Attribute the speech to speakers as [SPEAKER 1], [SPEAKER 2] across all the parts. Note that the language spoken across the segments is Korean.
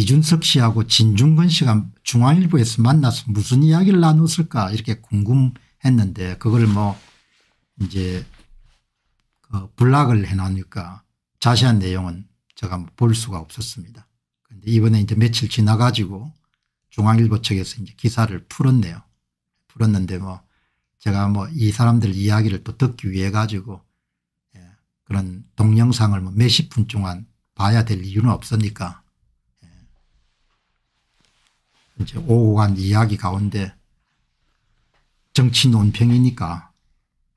[SPEAKER 1] 이준석 씨하고 진중권 씨가 중앙일보에서 만나서 무슨 이야기를 나눴을까 이렇게 궁금했는데 그걸 뭐 이제 그 블락을 해놓으니까 자세한 내용은 제가 뭐볼 수가 없었습니다. 그런데 이번에 이제 며칠 지나가지고 중앙일보 측에서 이제 기사를 풀었네요. 풀었는데 뭐 제가 뭐 이 사람들 이야기를 또 듣기 위해 가지고 예, 그런 동영상을 뭐 몇십 분 동안 봐야 될 이유는 없으니까 이제 오고 간 이야기 가운데 정치 논평이니까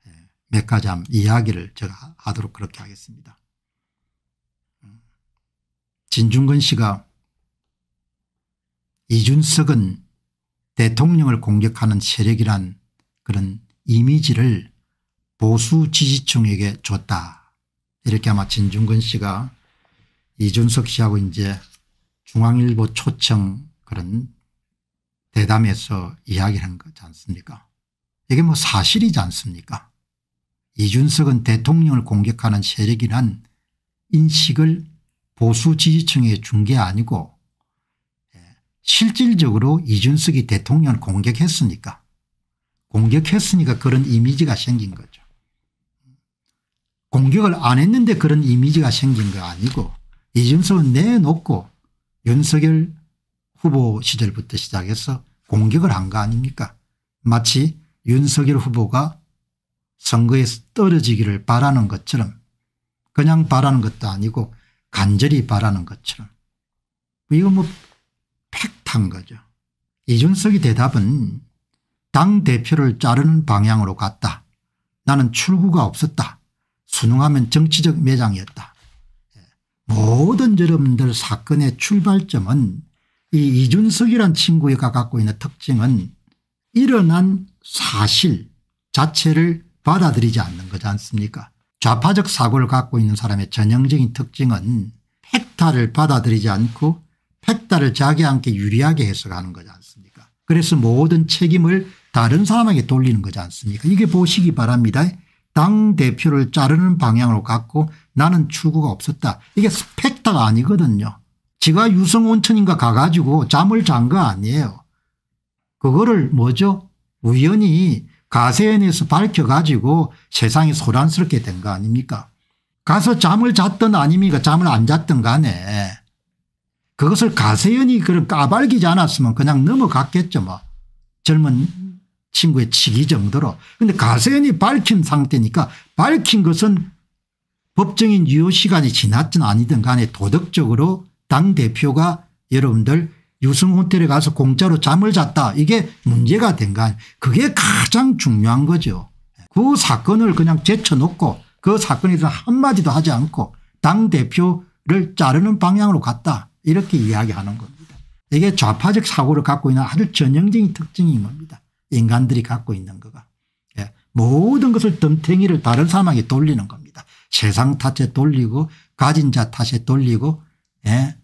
[SPEAKER 1] 예, 몇 가지 이야기를 제가 하도록 그렇게 하겠습니다. 음. 진중근 씨가 이준석은 대통령을 공격하는 세력이란 그런 이미지를 보수 지지층에게 줬다. 이렇게 아마 진중근 씨가 이준석 씨하고 이제 중앙일보 초청 그런 대담해서 이야기를 한 거지 않습니까 이게 뭐 사실이지 않습니까 이준석은 대통령을 공격하는 세력이란 인식을 보수 지지층에 준 게 아니고 예, 실질적으로 이준석이 대통령을 공격했으니까 공격했으니까 그런 이미지가 생긴 거죠. 공격을 안 했는데 그런 이미지가 생긴 거 아니고 이준석은 내놓고 윤석열 후보 시절부터 시작해서 공격을 한 거 아닙니까 마치 윤석열 후보가 선거에서 떨어지기를 바라는 것처럼 그냥 바라는 것도 아니고 간절히 바라는 것처럼 이거 뭐 팩트한 거죠. 이준석의 대답은 당대표를 자르는 방향으로 갔다. 나는 출구가 없었다. 순응하면 정치적 매장이었다. 예. 모든 여러분들 사건의 출발점은 이 이준석이란 친구가 갖고 있는 특징은 일어난 사실 자체를 받아들이지 않는 거지 않습니까 좌파적 사고를 갖고 있는 사람의 전형적인 특징은 팩타를 받아들이지 않고 팩타를 자기한테 유리하게 해석하는 거지 않습니까 그래서 모든 책임을 다른 사람에게 돌리는 거지 않습니까 이게 보시기 바랍니다. 당대표를 자르는 방향으로 갖고 나는 출구가 없었다. 이게 팩타가 아니거든요. 지가 유성온천인가 가가지고 잠을 잔 거 아니에요. 그거를 뭐죠? 우연히 가세연에서 밝혀가지고 세상이 소란스럽게 된 거 아닙니까? 가서 잠을 잤든 아닙니까? 잠을 안 잤든 간에. 그것을 가세연이 그런 까발기지 않았으면 그냥 넘어갔겠죠 뭐. 젊은 친구의 치기 정도로. 근데 가세연이 밝힌 상태니까 밝힌 것은 법정인 유효 시간이 지났든 아니든 간에 도덕적으로 당대표가 여러분들 유성호텔에 가서 공짜로 잠을 잤다 이게 문제가 된 거 아니에요. 그게 가장 중요한 거죠. 그 사건을 그냥 제쳐놓고 그 사건에 대해서 한마디도 하지 않고 당대표를 자르는 방향으로 갔다 이렇게 이야기하는 겁니다. 이게 좌파적 사고를 갖고 있는 아주 전형적인 특징인 겁니다. 인간들이 갖고 있는 거가. 예. 모든 것을 덤탱이를 다른 사람에게 돌리는 겁니다. 세상 탓에 돌리고 가진 자 탓에 돌리고 예.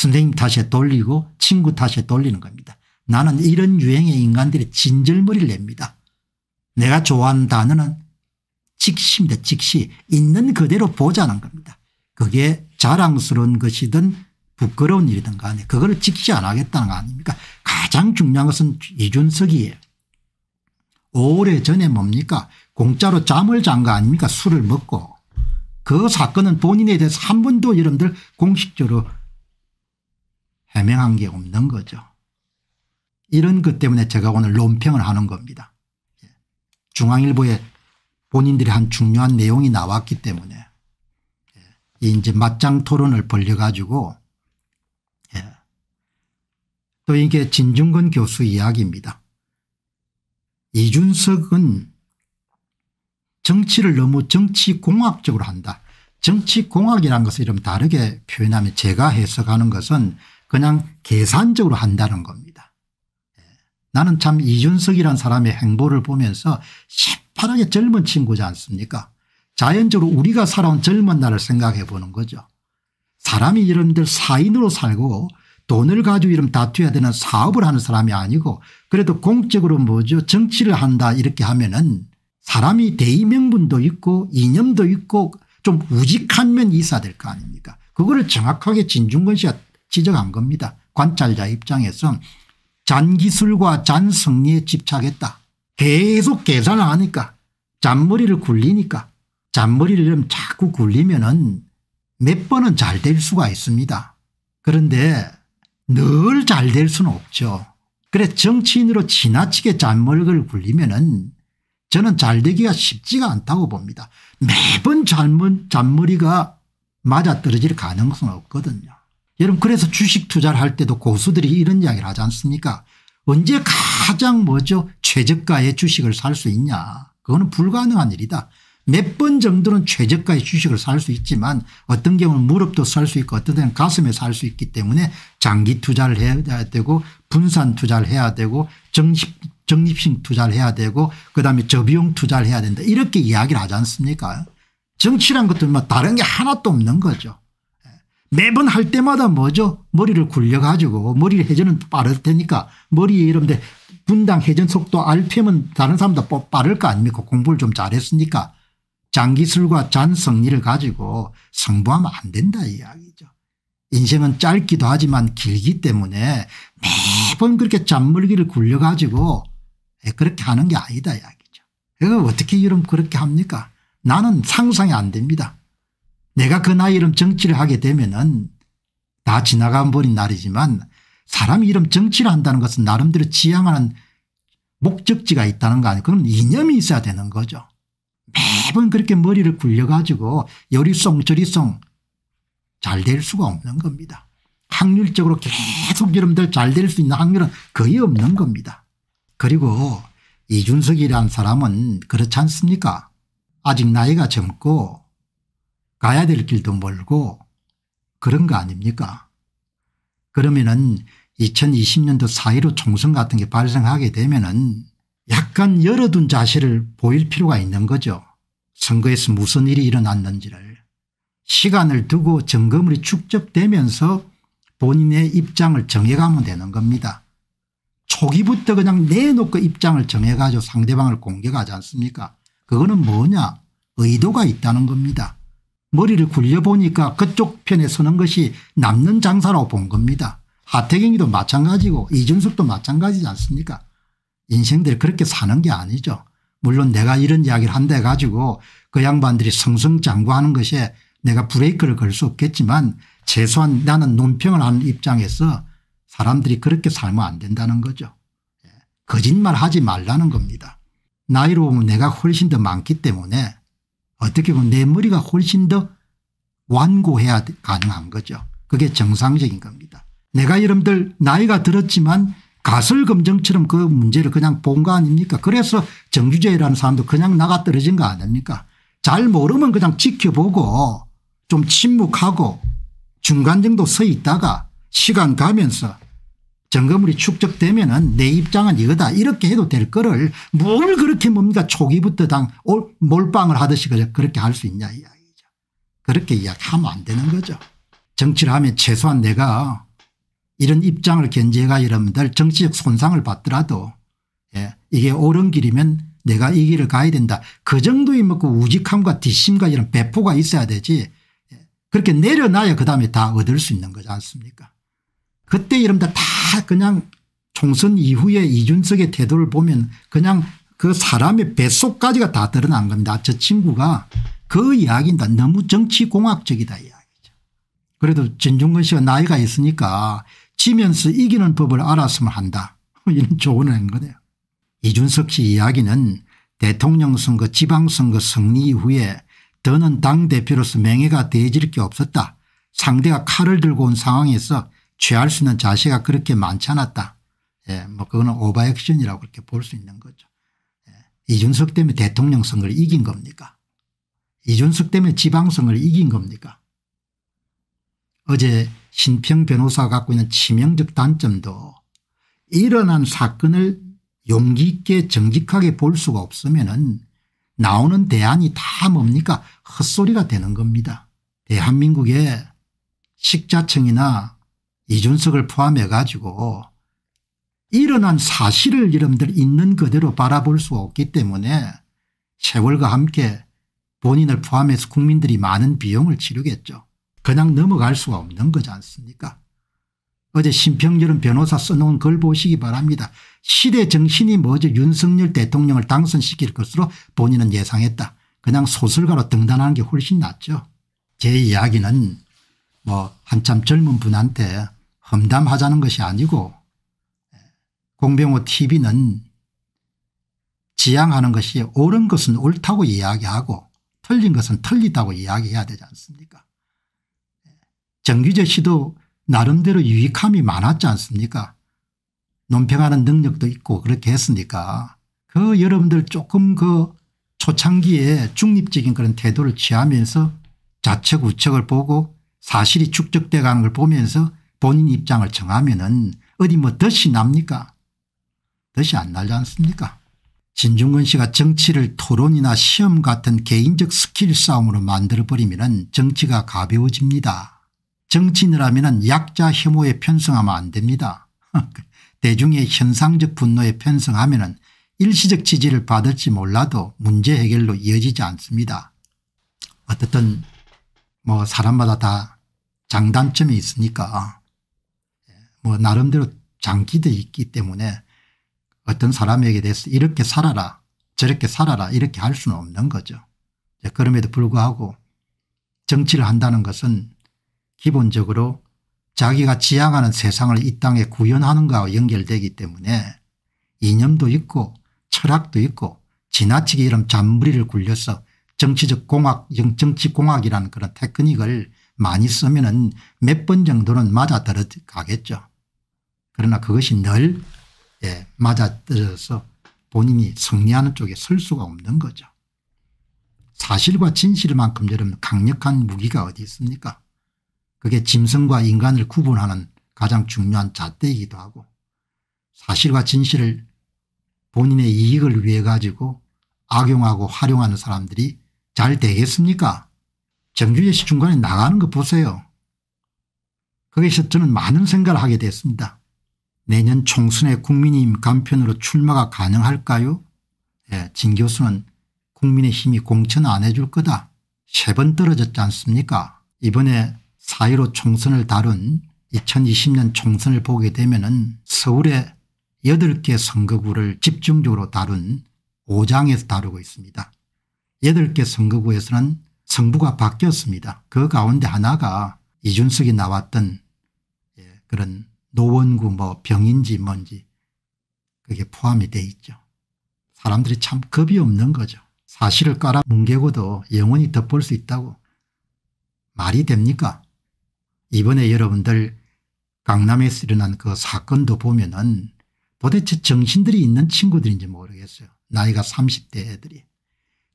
[SPEAKER 1] 선생님 탓에 돌리고 친구 탓에 돌리는 겁니다. 나는 이런 유행의 인간들의 진절머리를 냅니다. 내가 좋아하는 단어는 직시입니다. 직시. 있는 그대로 보자는 겁니다. 그게 자랑스러운 것이든 부끄러운 일이든 간에 그걸 직시 안 하겠다는 거 아닙니까 가장 중요한 것은 이준석이에요. 오래전에 뭡니까 공짜로 잠을 잔 거 아닙니까 술을 먹고 그 사건은 본인에 대해서 한 번도 여러분들 공식적으로 해명한 게 없는 거죠. 이런 것 때문에 제가 오늘 논평을 하는 겁니다. 예. 중앙일보에 본인들이 한 중요한 내용이 나왔기 때문에 예. 이제 맞짱 토론을 벌려가지고 예. 또 이게 진중근 교수 이야기입니다. 이준석은 정치를 너무 정치공학적으로 한다. 정치공학이라는 것을 좀 다르게 표현하면 제가 해석하는 것은 그냥 계산적으로 한다는 겁니다. 예. 나는 참 이준석이라는 사람의 행보를 보면서 시퍼하게 젊은 친구지 않습니까 자연적으로 우리가 살아온 젊은 날을 생각해 보는 거죠. 사람이 이런들 사인으로 살고 돈을 가지고 이런 다투어야 되는 사업을 하는 사람이 아니고 그래도 공적으로 뭐죠 정치를 한다 이렇게 하면은 사람이 대의 명분도 있고 이념도 있고 좀 우직한 면이 있어야 될 거 아닙니까 그거를 정확하게 진중권 씨가 지적한 겁니다. 관찰자 입장에서 잔기술과 잔성리에 집착했다. 계속 계산을 하니까 잔머리를 굴리니까 잔머리를 좀 자꾸 굴리면 은 몇 번은 잘 될 수가 있습니다. 그런데 늘 잘 될 수는 없죠. 그래 정치인으로 지나치게 잔머리를 굴리면 은 저는 잘 되기가 쉽지가 않다고 봅니다. 매번 잔머리가 맞아떨어질 가능성은 없거든요. 여러분 그래서 주식 투자를 할 때도 고수들이 이런 이야기를 하지 않습니까? 언제 가장 뭐죠? 최저가의 주식을 살 수 있냐? 그거는 불가능한 일이다. 몇 번 정도는 최저가의 주식을 살 수 있지만 어떤 경우는 무릎도 살 수 있고 어떤 때는 가슴에 살 수 있기 때문에 장기 투자를 해야 되고 분산 투자를 해야 되고 정식 적립식 투자를 해야 되고 그다음에 저비용 투자를 해야 된다. 이렇게 이야기를 하지 않습니까? 정치란 것도 뭐 다른 게 하나도 없는 거죠. 매번 할 때마다 뭐죠 머리를 굴려가지고 머리 회전은 빠를 테니까 머리 이런데 분당 회전 속도 RPM은 다른 사람보다 빠를 거 아닙니까 공부를 좀 잘했으니까 장기술과 잔성리를 가지고 성부하면 안 된다 이야기죠. 인생은 짧기도 하지만 길기 때문에 매번 그렇게 잔물기를 굴려가지고 그렇게 하는 게 아니다 이야기죠. 그거 어떻게 이름 그렇게 합니까 나는 상상이 안 됩니다. 내가 그 나이 이름 정치를 하게 되면은 다 지나가 버린 날이지만 사람이 이름 정치를 한다는 것은 나름대로 지향하는 목적지가 있다는 거 아니에요. 그건 이념이 있어야 되는 거죠. 매번 그렇게 머리를 굴려가지고 요리송 저리송 잘 될 수가 없는 겁니다. 확률적으로 계속 여러분들 잘 될 수 있는 확률은 거의 없는 겁니다. 그리고 이준석이라는 사람은 그렇지 않습니까 아직 나이가 젊고 가야 될 길도 멀고 그런 거 아닙니까 그러면은 2020년도 4.15 총선 같은 게 발생하게 되면은 약간 열어둔 자세를 보일 필요가 있는 거죠. 선거에서 무슨 일이 일어났는지를 시간을 두고 점검물이 축적되면서 본인의 입장을 정해가면 되는 겁니다. 초기부터 그냥 내놓고 입장을 정해가지고 상대방을 공격하지 않습니까 그거는 뭐냐 의도가 있다는 겁니다. 머리를 굴려보니까 그쪽 편에 서는 것이 남는 장사라고 본 겁니다. 하태경이도 마찬가지고 이준석도 마찬가지지 않습니까 인생들 그렇게 사는 게 아니죠. 물론 내가 이런 이야기를 한다 해가지고 그 양반들이 성성장구하는 것에 내가 브레이크를 걸 수 없겠지만 최소한 나는 논평을 하는 입장에서 사람들이 그렇게 살면 안 된다는 거죠. 예. 거짓말 하지 말라는 겁니다. 나이로 보면 내가 훨씬 더 많기 때문에 어떻게 보면 내 머리가 훨씬 더 완고해야 가능한 거죠. 그게 정상적인 겁니다. 내가 여러분들 나이가 들었지만 가설검정처럼 그 문제를 그냥 본 거 아닙니까 그래서 정규제라는 사람도 그냥 나가 떨어진 거 아닙니까 잘 모르면 그냥 지켜보고 좀 침묵하고 중간 정도 서 있다가 시간 가면서 점검물이 축적되면 내 입장은 이거다 이렇게 해도 될 거를 뭘 그렇게 뭡니까 초기부터 당 몰빵을 하듯이 그렇게 할 수 있냐 이야기죠. 그렇게 이야기하면 안 되는 거죠. 정치를 하면 최소한 내가 이런 입장을 견제가 여러분들 정치적 손상을 받더라도 예, 이게 옳은 길이면 내가 이 길을 가야 된다. 그 정도의 뭐그 우직함과 뒷심과 이런 배포가 있어야 되지 예, 그렇게 내려놔야 그다음에 다 얻을 수 있는 거지 않습니까 그때 여러분들 다 그냥 총선 이후에 이준석의 태도를 보면 그냥 그 사람의 뱃속까지가 다 드러난 겁니다. 저 친구가 그 이야기입니다. 너무 정치공학적이다 이야기죠. 그래도 진중근 씨가 나이가 있으니까 지면서 이기는 법을 알았으면 한다. 이런 조언을 한 거네요. 이준석 씨 이야기는 대통령 선거 지방선거 승리 이후에 더는 당대표로서 명예가 대해질 게 없었다. 상대가 칼을 들고 온 상황에서 취할 수 있는 자세가 그렇게 많지 않았다. 예, 뭐 그거는 오버액션이라고 그렇게 볼 수 있는 거죠. 예, 이준석 때문에 대통령 선거를 이긴 겁니까 이준석 때문에 지방선을 이긴 겁니까 어제 신평 변호사가 갖고 있는 치명적 단점도 일어난 사건을 용기 있게 정직하게 볼 수가 없으면 나오는 대안이 다 뭡니까 헛소리가 되는 겁니다. 대한민국의 식자청이나 이준석을 포함해 가지고 일어난 사실을 여러분들 있는 그대로 바라볼 수 없기 때문에 세월과 함께 본인을 포함해서 국민들이 많은 비용을 치르겠죠. 그냥 넘어갈 수가 없는 거지 않습니까 어제 심평열은 변호사 써놓은 글 보시기 바랍니다. 시대 정신이 뭐죠 윤석열 대통령을 당선시킬 것으로 본인은 예상했다. 그냥 소설가로 등단하는 게 훨씬 낫죠. 제 이야기는 뭐 한참 젊은 분한테 험담하자는 것이 아니고 공병호 tv는 지향하는 것이 옳은 것은 옳다고 이야기하고 틀린 것은 틀리다고 이야기해야 되지 않습니까? 정규재 씨도 나름대로 유익함이 많았지 않습니까? 논평하는 능력도 있고 그렇게 했으니까 그 여러분들 조금 그 초창기에 중립적인 그런 태도를 취하면서 자책 우측을 보고 사실이 축적돼 가는 걸 보면서 본인 입장을 정하면 은 어디 뭐 덫이 납니까 덫이 안 날지 않습니까 진중권 씨가 정치를 토론이나 시험 같은 개인적 스킬 싸움으로 만들어버리면 정치가 가벼워집니다. 정치인이라면 약자 혐오에 편성하면 안 됩니다. 대중의 현상적 분노에 편성하면 일시적 지지를 받을지 몰라도 문제 해결로 이어지지 않습니다. 어떻든 뭐 사람마다 다 장단점이 있으니까 뭐 나름대로 장기도 있기 때문에 어떤 사람에게 대해서 이렇게 살아라 저렇게 살아라 이렇게 할 수는 없는 거죠. 그럼에도 불구하고 정치를 한다는 것은 기본적으로 자기가 지향하는 세상을 이 땅에 구현하는 것과 연결되기 때문에 이념도 있고 철학도 있고 지나치게 이런 잔부리를 굴려서 정치적 공학 정치공학이라는 그런 테크닉을 많이 쓰면 몇번 정도는 맞아 들어가겠죠. 그러나 그것이 늘 예, 맞아떨어서 본인이 승리하는 쪽에 설 수가 없는 거죠. 사실과 진실만큼 여러분 강력한 무기가 어디 있습니까 그게 짐승과 인간을 구분하는 가장 중요한 잣대이기도 하고 사실과 진실을 본인의 이익을 위해 가지고 악용하고 활용하는 사람들이 잘 되겠습니까 정규재 씨 중간에 나가는 거 보세요. 거기서 저는 많은 생각을 하게 됐습니다. 내년 총선에 국민의힘 간편으로 출마가 가능할까요? 예, 진 교수는 국민의힘이 공천 안 해줄 거다. 세 번 떨어졌지 않습니까 이번에 4.15 총선을 다룬 2020년 총선을 보게 되면 은 서울의 8개 선거구를 집중적으로 다룬 5장에서 다루고 있습니다. 8개 선거구에서는 성부가 바뀌었습니다. 그 가운데 하나가 이준석이 나왔던 예, 그런 노원구 뭐 병인지 뭔지 그게 포함이 돼 있죠. 사람들이 참 겁이 없는 거죠. 사실을 깔아 뭉개고도 영원히 덮을 수 있다고 말이 됩니까 이번에 여러분들 강남에서 일어난 그 사건도 보면은 도대체 정신들이 있는 친구들인지 모르겠어요. 나이가 30대 애들이.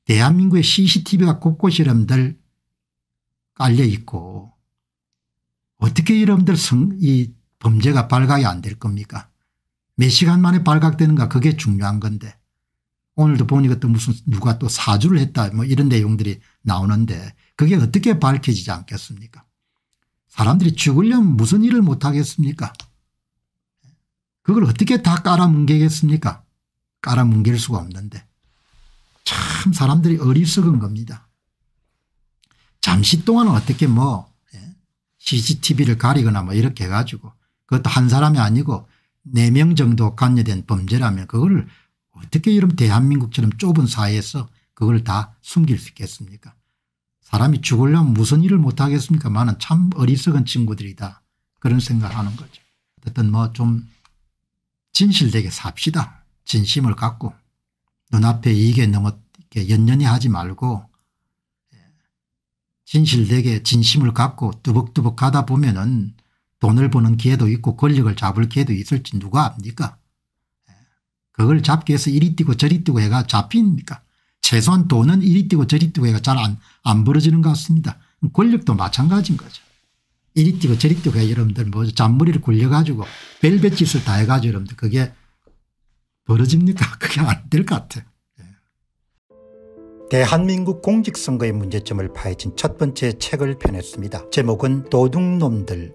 [SPEAKER 1] 대한민국의 cctv가 곳곳이 여러분들 깔려 있고 어떻게 여러분들 성, 이 범죄가 발각이 안 될 겁니까? 몇 시간 만에 발각되는가? 그게 중요한 건데. 오늘도 보니까 또 무슨 누가 또 사주를 했다 뭐 이런 내용들이 나오는데 그게 어떻게 밝혀지지 않겠습니까? 사람들이 죽으려면 무슨 일을 못하겠습니까? 그걸 어떻게 다 깔아뭉개겠습니까? 깔아뭉갤 수가 없는데. 참 사람들이 어리석은 겁니다. 잠시 동안은 어떻게 뭐 CCTV를 예, 가리거나 뭐 이렇게 해가지고 그것도 한 사람이 아니고 4명 정도 관여된 범죄라면 그걸 어떻게 이런 대한민국처럼 좁은 사회에서 그걸 다 숨길 수 있겠습니까 사람이 죽으려면 무슨 일을 못하겠습니까 많은 참 어리석은 친구들이다 그런 생각하는 거죠. 어쨌든 뭐 좀 진실되게 삽시다. 진심을 갖고 눈앞에 이게 너무 연연히 하지 말고 예, 진실되게 진심을 갖고 뚜벅뚜벅 가다 보면은 돈을 버는 기회도 있고 권력을 잡을 기회도 있을지 누가 압니까 예, 그걸 잡기 위해서 이리 뛰고 저리 뛰고 해가 잡힙니까 최소한 돈은 이리 뛰고 저리 뛰고 해가 잘 안 안 벌어지는 것 같습니다. 권력도 마찬가지인 거죠. 이리 뛰고 저리 뛰고 해 여러분들 뭐 잔머리를 굴려가지고 별별 짓을 다 해가지고 여러분들 그게 벌어집니까 그게 안 될 것 같아요. 예. 대한민국 공직선거의 문제점을 파헤친 첫 번째 책을 펴냈습니다. 제목은 도둑놈들